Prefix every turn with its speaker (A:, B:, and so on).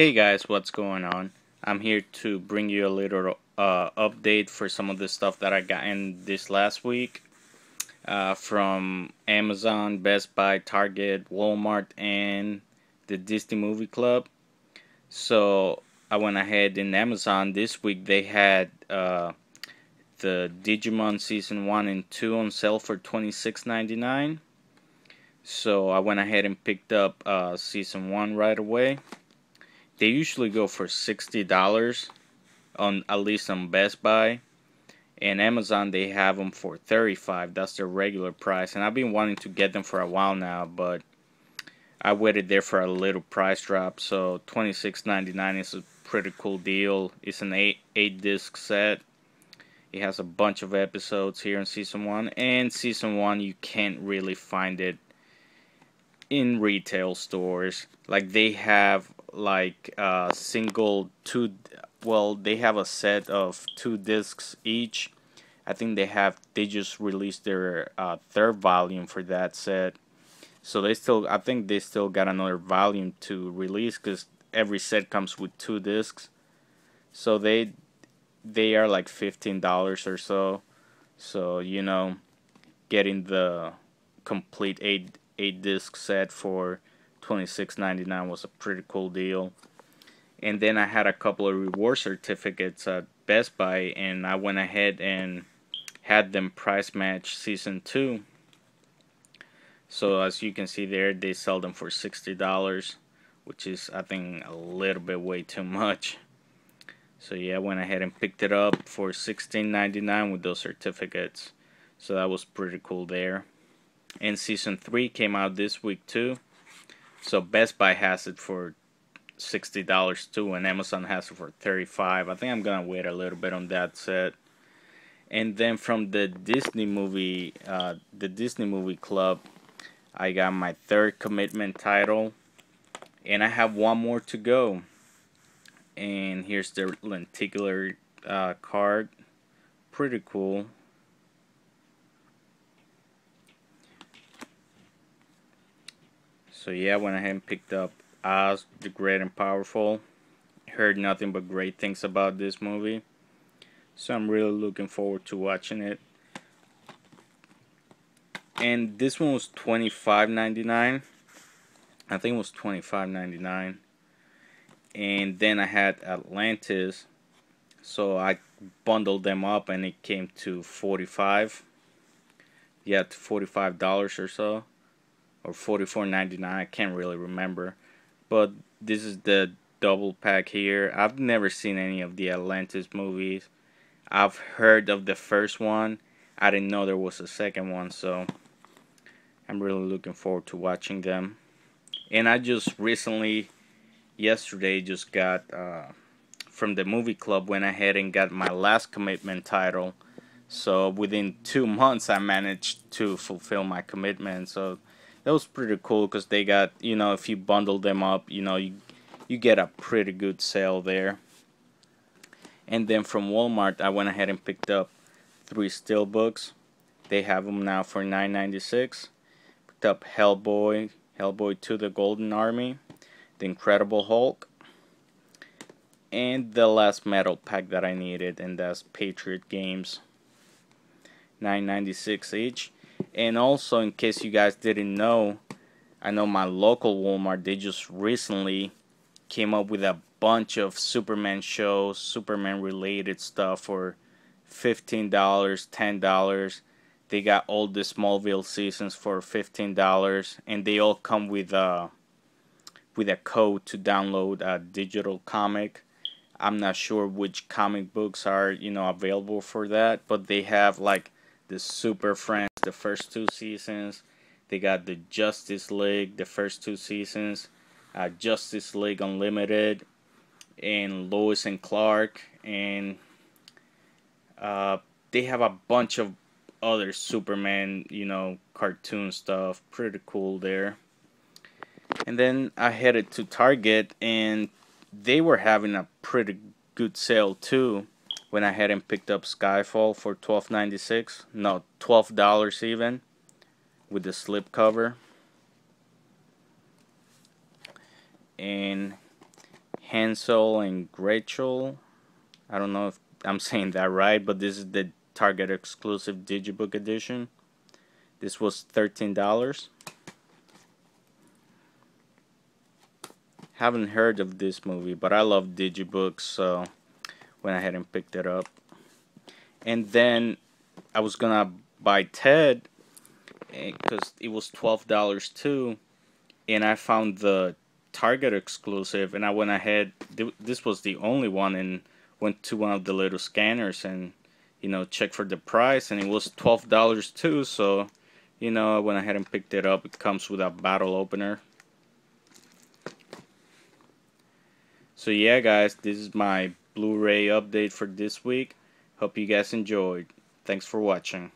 A: Hey guys, what's going on? I'm here to bring you a little uh, update for some of the stuff that I got in this last week uh, from Amazon, Best Buy, Target, Walmart, and the Disney Movie Club. So I went ahead in Amazon this week. They had uh, the Digimon Season 1 and 2 on sale for $26.99. So I went ahead and picked up uh, Season 1 right away they usually go for sixty dollars on at least on Best Buy. And Amazon they have them for 35 that's their regular price. And I've been wanting to get them for a while now but I waited there for a little price drop. So $26.99 is a pretty cool deal. It's an 8 8 disc set. It has a bunch of episodes here in season 1 and season 1 you can't really find it in retail stores. Like they have like uh, single two well they have a set of two discs each. I think they have they just released their uh, third volume for that set. So they still i think they still got another volume to release because every set comes with two discs. So they they are like $15 or so. So you know getting the complete eight eight disc set for $26.99 was a pretty cool deal. And then I had a couple of reward certificates at Best Buy, and I went ahead and had them price match season 2. So as you can see there, they sell them for $60, which is I think a little bit way too much. So yeah, I went ahead and picked it up for $16.99 with those certificates. So that was pretty cool there. And season 3 came out this week too. So Best Buy has it for sixty dollars too, and Amazon has it for thirty five. I think I'm gonna wait a little bit on that set. And then from the Disney movie, uh, the Disney movie club, I got my third commitment title, and I have one more to go. And here's the lenticular uh, card, pretty cool. So yeah, I went ahead and picked up Oz the Great and Powerful. Heard nothing but great things about this movie. So I'm really looking forward to watching it. And this one was $25.99. I think it was $25.99. And then I had Atlantis. So I bundled them up and it came to 45 yeah to $45 or so or 44.99 I can't really remember. But this is the double pack here. I've never seen any of the Atlantis movies. I've heard of the first one. I didn't know there was a second one so I'm really looking forward to watching them. And I just recently yesterday just got uh, from the movie club went ahead and got my last commitment title. So within two months I managed to fulfill my commitment. So that was pretty cool because they got you know if you bundle them up you know you you get a pretty good sale there. And then from Walmart I went ahead and picked up three steel books they have them now for 9.96 picked up Hellboy Hellboy II the Golden Army the Incredible Hulk and the last metal pack that I needed and that's Patriot Games. 9.96 each and also, in case you guys didn't know, I know my local Walmart, they just recently came up with a bunch of Superman shows, Superman related stuff for $15, $10. They got all the Smallville seasons for $15 and they all come with a with a code to download a digital comic. I'm not sure which comic books are, you know, available for that, but they have like the Super Friends the first two seasons. They got the Justice League the first two seasons, uh, Justice League Unlimited, and Lois and Clark, and uh, they have a bunch of other Superman, you know, cartoon stuff. Pretty cool there. And then I headed to Target, and they were having a pretty good sale too when I had him picked up Skyfall for twelve ninety six, no twelve dollars even, with the slip cover. And Hansel and Gretel. I don't know if I'm saying that right, but this is the Target exclusive Digibook edition. This was $13. Haven't heard of this movie, but I love Digibooks, so went ahead and picked it up. And then I was gonna buy Ted eh, because it was twelve dollars too, and I found the Target exclusive, and I went ahead. This was the only one, and went to one of the little scanners and you know checked for the price, and it was twelve dollars too. So you know I went ahead and picked it up. It comes with a bottle opener. So yeah, guys, this is my Blu-ray update for this week. Hope you guys enjoyed. Thanks for watching.